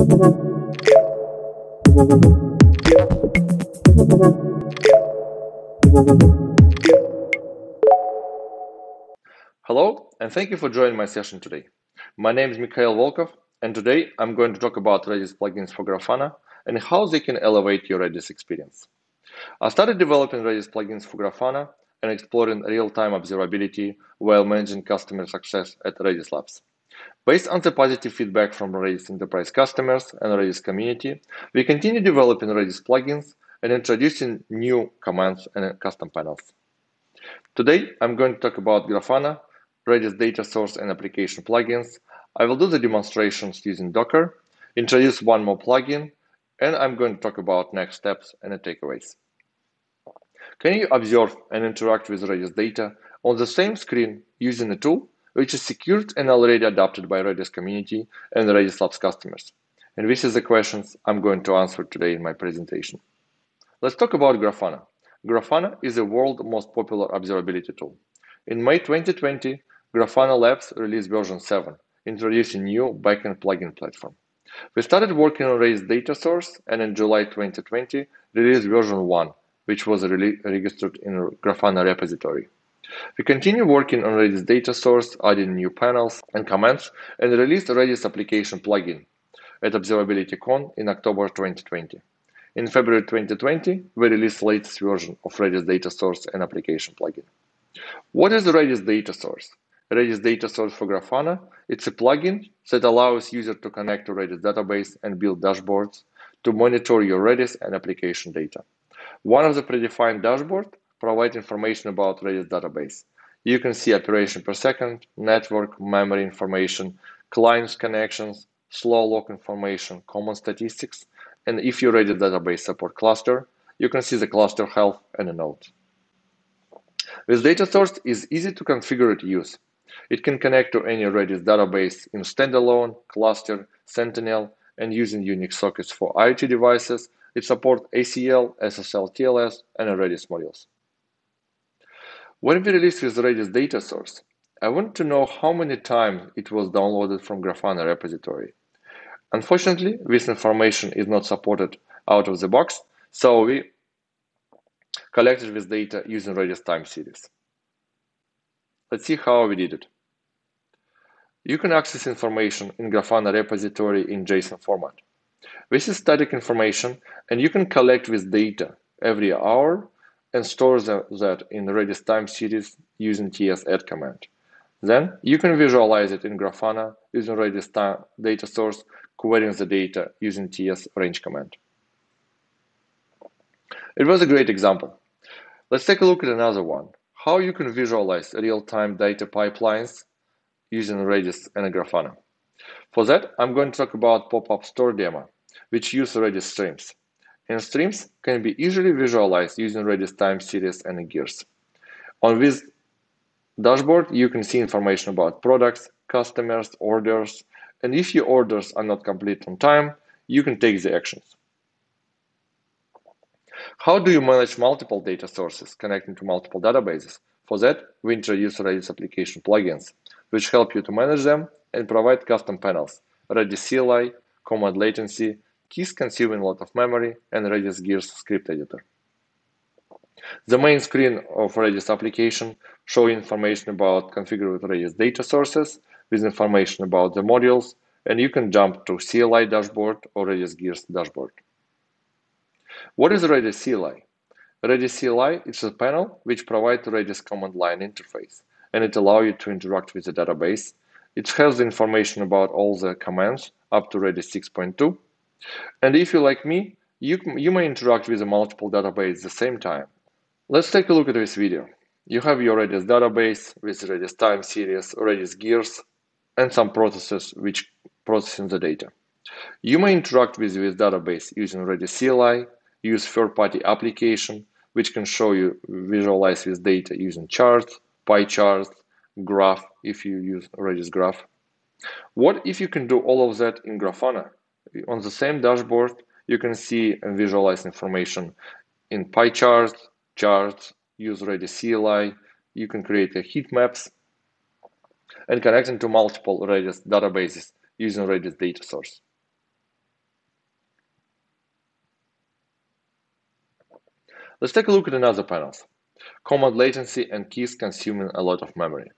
Hello, and thank you for joining my session today. My name is Mikhail Volkov, and today I'm going to talk about Redis plugins for Grafana and how they can elevate your Redis experience. I started developing Redis plugins for Grafana and exploring real-time observability while managing customer success at Redis Labs. Based on the positive feedback from Redis enterprise customers and Redis community, we continue developing Redis plugins and introducing new commands and custom panels. Today, I'm going to talk about Grafana Redis data source and application plugins. I will do the demonstrations using Docker, introduce one more plugin, and I'm going to talk about next steps and takeaways. Can you observe and interact with Redis data on the same screen using a tool which is secured and already adopted by Redis community and Redis Labs customers? And this is the questions I'm going to answer today in my presentation. Let's talk about Grafana. Grafana is the world's most popular observability tool. In May 2020, Grafana Labs released version 7, introducing new backend plugin platform. We started working on Redis data source and in July 2020 released version 1, which was re registered in Grafana repository. We continue working on Redis data source, adding new panels and commands, and released Redis application plugin at ObservabilityCon in October 2020. In February 2020, we released latest version of Redis data source and application plugin. What is Redis data source? Redis Data Source for Grafana. It's a plugin that allows users to connect to Redis database and build dashboards to monitor your Redis and application data. One of the predefined dashboards provides information about Redis database. You can see operation per second, network, memory information, clients connections, slow log information, common statistics, and if your Redis database support cluster, you can see the cluster health and a note. This data source is easy to configure and use. It can connect to any Redis database in standalone, cluster, Sentinel, and using Unix sockets for IoT devices. It supports ACL, SSL TLS, and Redis modules. When we released this Redis data source, I want to know how many times it was downloaded from Grafana repository. Unfortunately, this information is not supported out of the box, so we collected this data using Redis time series. Let's see how we did it. You can access information in Grafana repository in JSON format. This is static information, and you can collect this data every hour and store that in Redis time series using ts add command. Then you can visualize it in Grafana using Redis time data source, querying the data using ts range command. It was a great example. Let's take a look at another one how you can visualize real-time data pipelines using Redis and Grafana. For that, I'm going to talk about pop-up store demo, which use Redis streams. And streams can be easily visualized using Redis time series and gears. On this dashboard, you can see information about products, customers, orders, and if your orders are not complete on time, you can take the actions. How do you manage multiple data sources connecting to multiple databases? For that, we introduce Redis application plugins, which help you to manage them and provide custom panels, Redis CLI, command latency, keys consuming a lot of memory, and Redis Gears script editor. The main screen of Redis application shows information about configured Redis data sources with information about the modules, and you can jump to CLI dashboard or Redis Gears dashboard. What is Redis CLI? Redis CLI is a panel which provides Redis command line interface, and it allows you to interact with the database. It has information about all the commands up to Redis 6.2. And if you're like me, you, you may interact with a multiple database at the same time. Let's take a look at this video. You have your Redis database with Redis time series, Redis gears, and some processes which processing the data. You may interact with this database using Redis CLI, use third-party application, which can show you visualize this data using charts, pie charts, graph, if you use Redis graph. What if you can do all of that in Grafana? on the same dashboard, you can see and visualize information in pie chart, charts, use Redis CLI. You can create a heat maps and connect them to multiple Redis databases using Redis data source. Let's take a look at another panels. Command latency and keys consuming a lot of memory.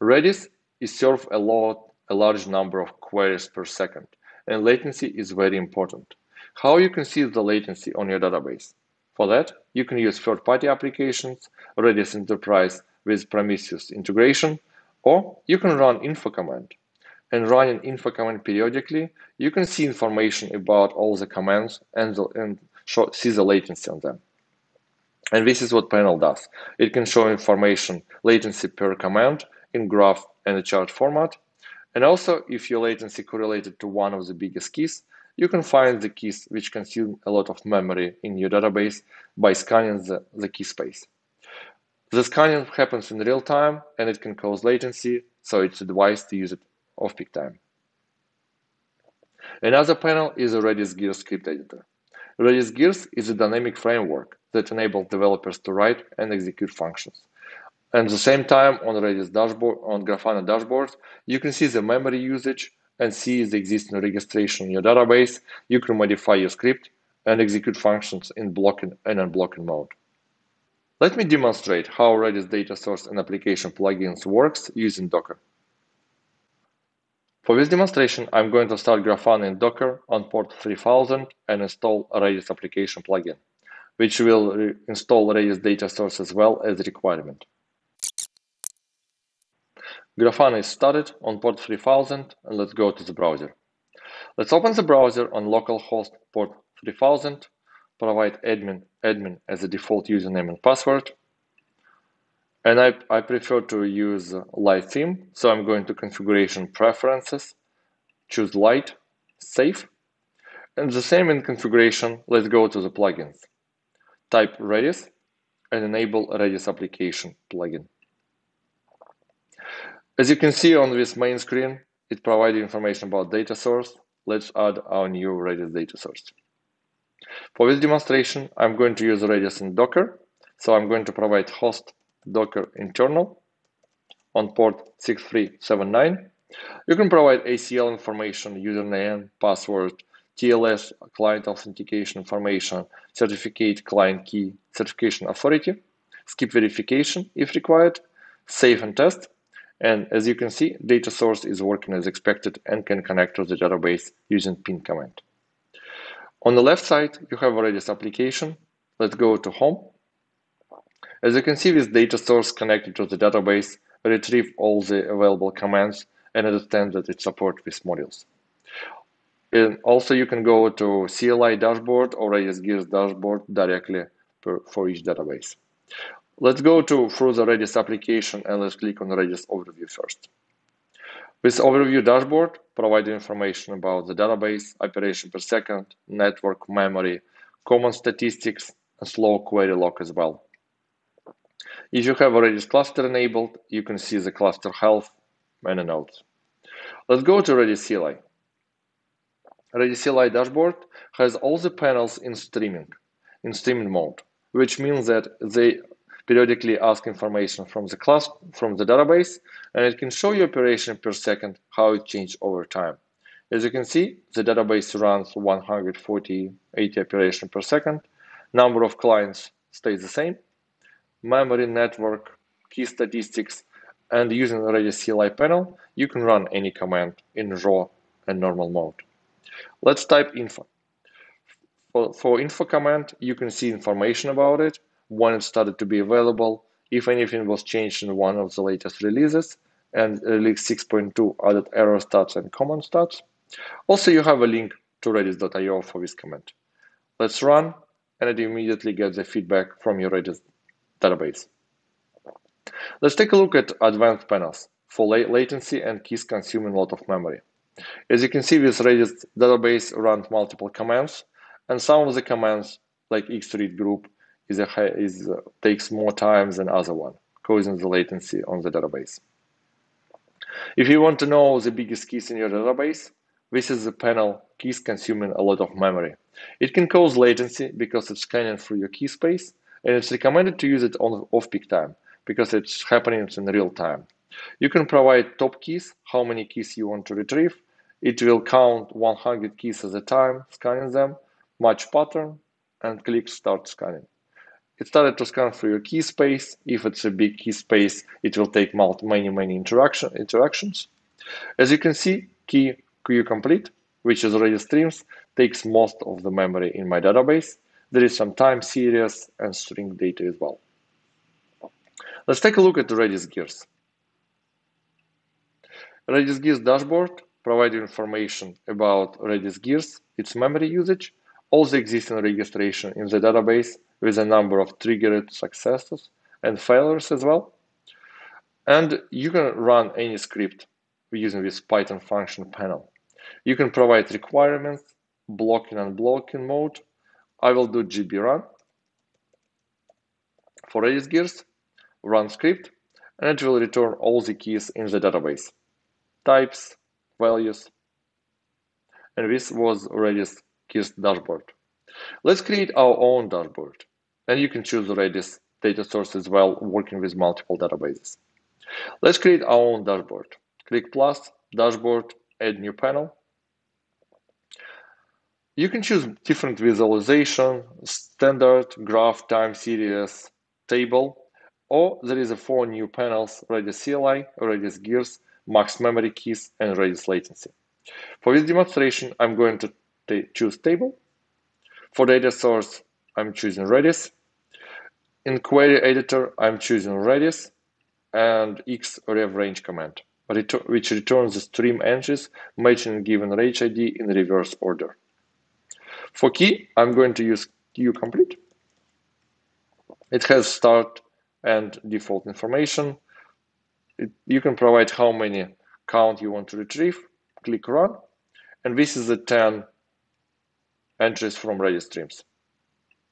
Redis is served a lot, a large number of queries per second and latency is very important. How you can see the latency on your database? For that, you can use third-party applications, Redis Enterprise with Prometheus integration, or you can run info command. And running info command periodically, you can see information about all the commands and, the, and show, see the latency on them. And this is what panel does. It can show information latency per command in graph and a chart format. And also, if your latency correlated to one of the biggest keys, you can find the keys which consume a lot of memory in your database by scanning the, the key space. The scanning happens in real time and it can cause latency, so it's advised to use it off-peak time. Another panel is a Redis Gears script editor. Redis Gears is a dynamic framework that enables developers to write and execute functions. And at the same time, on Redis dashboard, on Grafana dashboard, you can see the memory usage and see the existing registration in your database. You can modify your script and execute functions in blocking and unblocking mode. Let me demonstrate how Redis data source and application plugins works using Docker. For this demonstration, I'm going to start Grafana in Docker on port 3000 and install a Redis application plugin, which will install Redis data source as well as requirement. Grafana is started on port 3000 and let's go to the browser. Let's open the browser on localhost port 3000, provide admin, admin as a default username and password. And I, I prefer to use light theme, so I'm going to configuration preferences, choose light, save. And the same in configuration, let's go to the plugins. Type Redis and enable Redis application plugin. As you can see on this main screen, it provides information about data source. Let's add our new Redis data source. For this demonstration, I'm going to use Redis in Docker. So I'm going to provide host Docker internal on port 6379. You can provide ACL information, username, password, TLS, client authentication information, certificate, client key, certification authority, skip verification if required, save and test, and as you can see, data source is working as expected and can connect to the database using PING command. On the left side, you have already this application. Let's go to home. As you can see, this data source connected to the database retrieve all the available commands and understand that it supports these modules. And also, you can go to CLI dashboard or Redis Gears dashboard directly per, for each database. Let's go to through the Redis application and let's click on Redis overview first. This overview dashboard provides information about the database, operation per second, network memory, common statistics, and slow query log as well. If you have a Redis cluster enabled, you can see the cluster health and nodes. Let's go to Redis CLI. Redis CLI dashboard has all the panels in streaming, in streaming mode, which means that they periodically ask information from the class from the database and it can show you operation per second how it changed over time. As you can see the database runs 140 80 operation per second. Number of clients stays the same. Memory network key statistics and using the Redis CLI panel you can run any command in raw and normal mode. Let's type info. For info command you can see information about it when it started to be available, if anything was changed in one of the latest releases, and release 6.2 added error stats and common stats. Also, you have a link to redis.io for this command. Let's run, and it immediately gets the feedback from your Redis database. Let's take a look at advanced panels for latency and keys consuming a lot of memory. As you can see, this Redis database runs multiple commands, and some of the commands, like xread group, is a is uh, takes more time than other one, causing the latency on the database. If you want to know the biggest keys in your database, this is the panel keys consuming a lot of memory. It can cause latency because it's scanning through your key space, and it's recommended to use it on off-peak time because it's happening in real time. You can provide top keys, how many keys you want to retrieve. It will count 100 keys at a time, scanning them, match pattern, and click Start Scanning. It started to scan through your key space. If it's a big key space, it will take many, many interaction, interactions. As you can see, key queue complete, which is already streams, takes most of the memory in my database. There is some time series and string data as well. Let's take a look at the Redis gears. Redis gears dashboard provides information about Redis gears, its memory usage, all the existing registration in the database with a number of triggered successes and failures as well. And you can run any script using this Python function panel. You can provide requirements, blocking and blocking mode. I will do GB run for Redis gears, run script, and it will return all the keys in the database, types, values. And this was Redis gears dashboard. Let's create our own dashboard. And you can choose the Redis data source as well, working with multiple databases. Let's create our own dashboard. Click plus, dashboard, add new panel. You can choose different visualization, standard, graph, time series, table, or there is a four new panels, Redis CLI, Redis gears, max memory keys, and Redis latency. For this demonstration, I'm going to choose table. For data source, I'm choosing Redis. In query editor, I'm choosing Redis and X rev range command, which returns the stream entries matching given range ID in reverse order. For key, I'm going to use queue complete. It has start and default information. It, you can provide how many count you want to retrieve, click run, and this is the 10 entries from Redis streams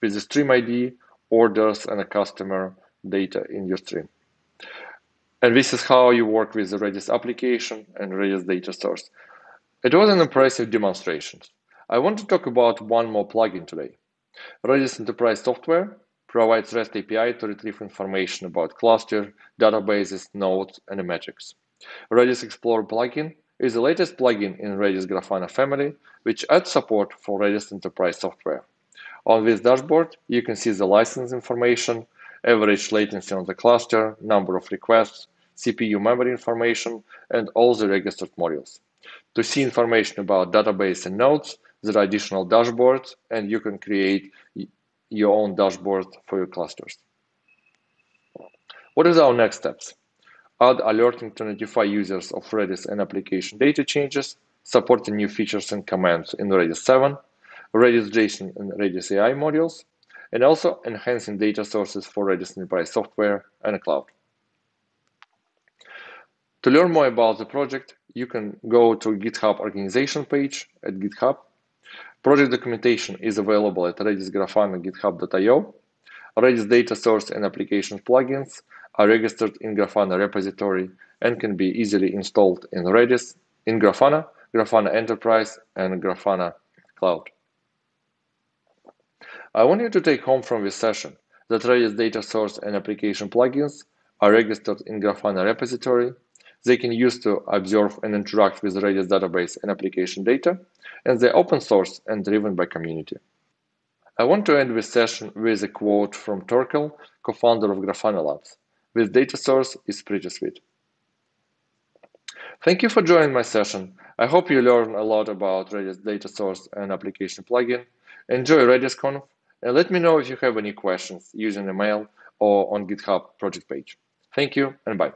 with the stream ID, orders, and a customer data in your stream. And this is how you work with the Redis application and Redis data source. It was an impressive demonstration. I want to talk about one more plugin today. Redis Enterprise Software provides REST API to retrieve information about cluster, databases, nodes, and metrics. Redis Explorer plugin is the latest plugin in Redis Grafana family, which adds support for Redis Enterprise software. On this dashboard, you can see the license information, average latency on the cluster, number of requests, CPU memory information, and all the registered modules. To see information about database and nodes, there are additional dashboards, and you can create your own dashboard for your clusters. What is our next steps? Add alerting to notify users of Redis and application data changes, supporting new features and commands in Redis 7, Redis JSON and Redis AI modules, and also enhancing data sources for Redis Enterprise software and cloud. To learn more about the project, you can go to GitHub organization page at GitHub. Project documentation is available at Redis Grafana github.io. Redis data source and application plugins are registered in Grafana repository and can be easily installed in Redis, in Grafana, Grafana Enterprise, and Grafana Cloud. I want you to take home from this session that Redis data source and application plugins are registered in Grafana repository. They can use to observe and interact with Redis database and application data, and they're open source and driven by community. I want to end this session with a quote from Torkel, co-founder of Grafana Labs. This data source is pretty sweet. Thank you for joining my session. I hope you learned a lot about Redis data source and application plugin. Enjoy RedisConf and let me know if you have any questions using email or on GitHub project page. Thank you and bye.